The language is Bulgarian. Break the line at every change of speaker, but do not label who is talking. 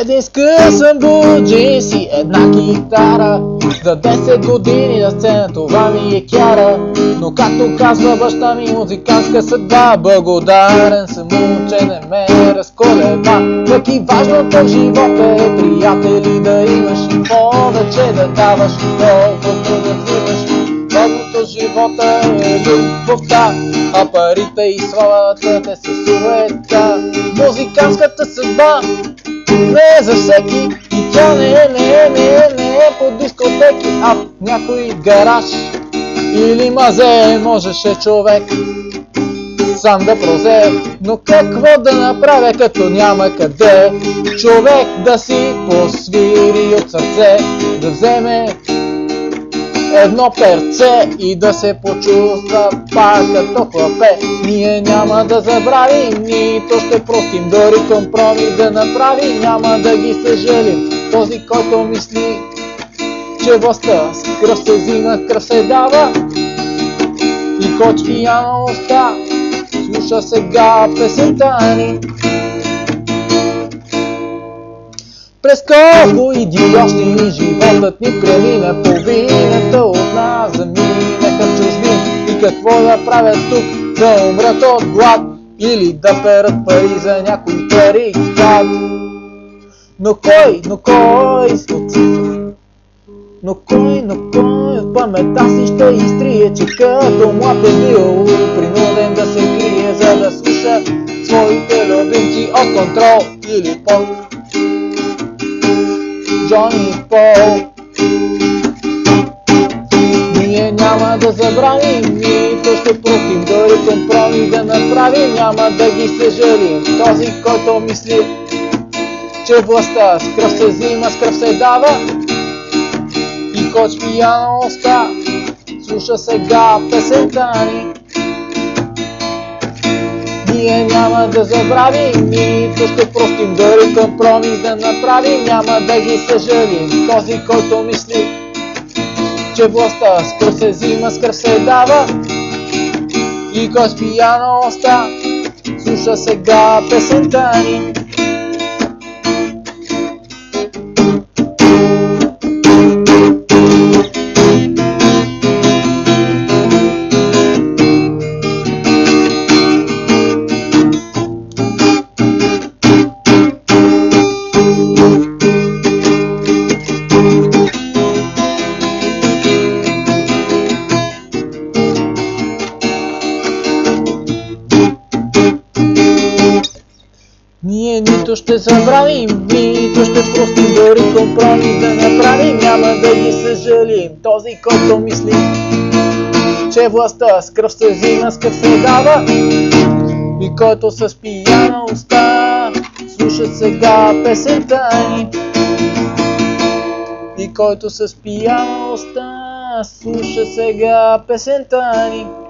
Един скъсан буджи си една китара. За 10 години на сцена това ми е кяра. Но както казва баща ми музикантска съдба Благодарен съм му, че не ме разколеба. Пък и важното в живота е приятели да имаш И повече да даваш, колкото да взимаш. Важното живота е любовта А парите и славата те са суета Музикантската съдба не е за всеки. И тя не е, не е, не е, не е по дискотеки, а в някой гараж или мазе можеше човек сам да прозе, но какво да направя, като няма къде човек да си посвири от сърце, да вземе едно перце и да се почувства пак като хлапе. Ние няма да забравим, нито ще простим, дори компромис да направи, няма да ги съжалим. Този, който мисли, че властта с кръв се взима, кръв се дава и кочки я на уста, слуша сега песента ни. През колко идиотни животът ни премина Половината от нас заминаха в чужбин И какво да правят тук? Да умрат от глад Или да перат пари за някой пари град. Но кой, но кой Но кой, но кой от паметта си ще изтрие Че като млад е бил принуден да се крие За да слуша своите любимци от контрол или под Джони Пол. Ние няма да забравим, нито ще простим, дори компромис да направим, няма да ги съжалим. Този, който мисли, че властта с кръв се взима, с кръв се дава и коч пияна уста, слуша сега песента ни. Ние няма да забравим, нито ще простим, дори компромис да направим, няма да ги съжалим. Този, който мисли, че властта с кръв се взима, с кръв се дава и кой с пияна уста слуша сега песента ни. Ние нито ще забравим, нито ще простим, дори компромис да направим, няма да ги съжалим. Този, който мисли, че властта с кръв се взима, с кръв се дава, и който с пияна уста слуша сега песента ни. И който с пияна уста слуша сега песента ни.